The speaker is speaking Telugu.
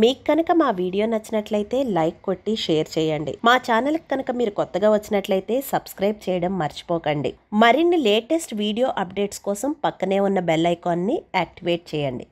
మీకు కనుక మా వీడియో నచ్చినట్లయితే లైక్ కొట్టి షేర్ చేయండి. మా ఛానల్ కనుక మీరు కొత్తగా వచ్చినట్లయితే సబ్స్క్రైబ్ చేయడం మర్చిపోకండి. మరిన్ని లేటెస్ట్ వీడియో అప్డేట్స్ కోసం పక్కనే ఉన్న బెల్ ఐకాన్ని యాక్టివేట్ చేయండి.